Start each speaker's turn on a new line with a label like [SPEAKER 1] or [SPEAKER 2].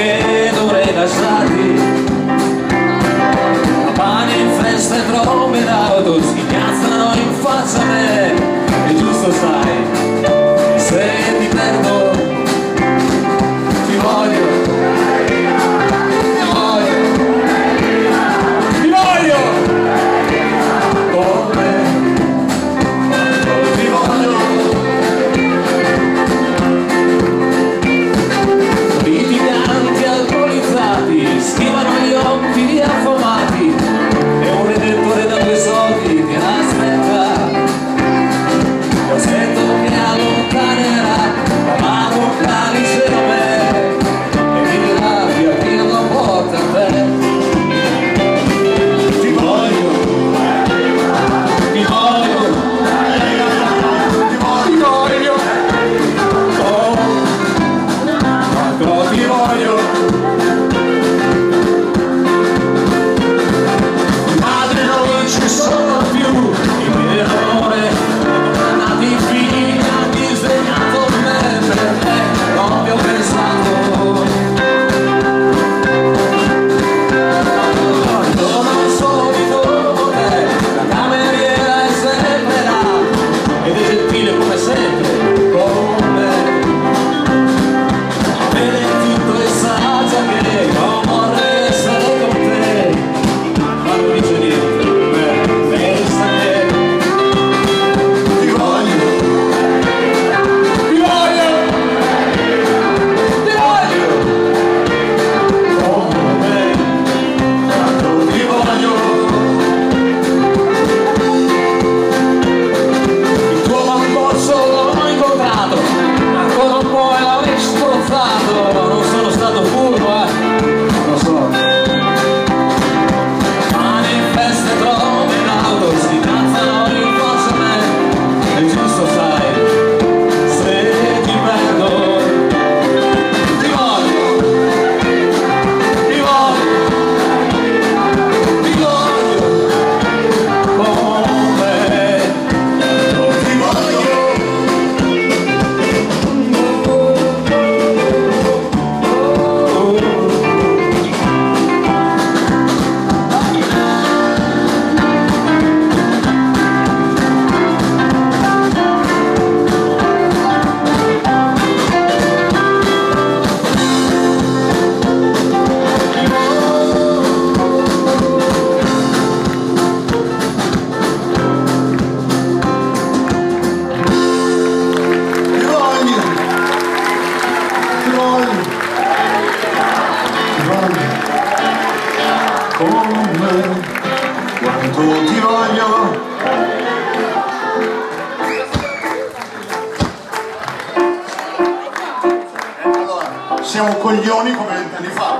[SPEAKER 1] again. come quanto
[SPEAKER 2] ti voglio. Allora, siamo coglioni come vent'anni fa.